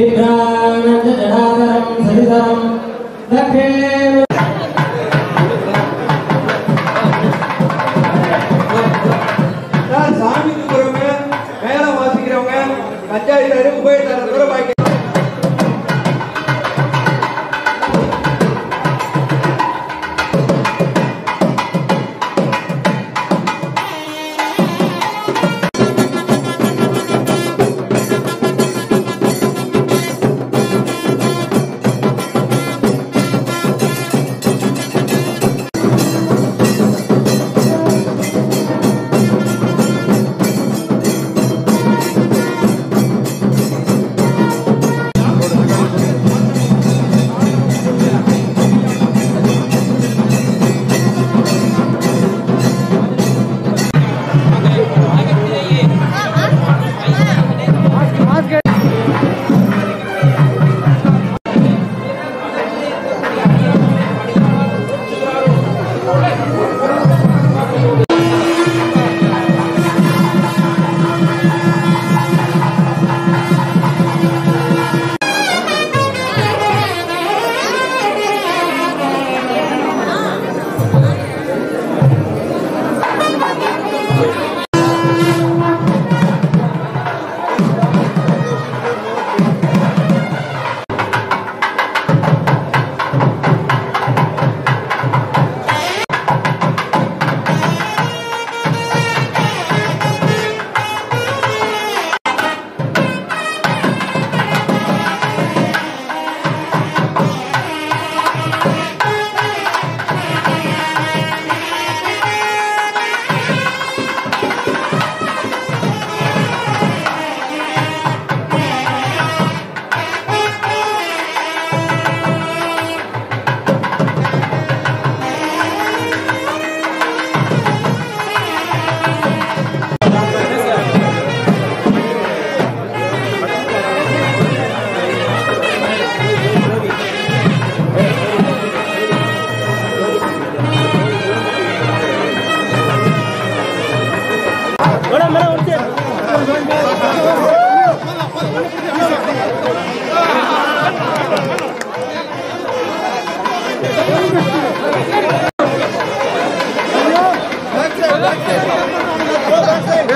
Pidranan Jadadharam Saridharam Dakhe panchayat உபயோகத்தர கூட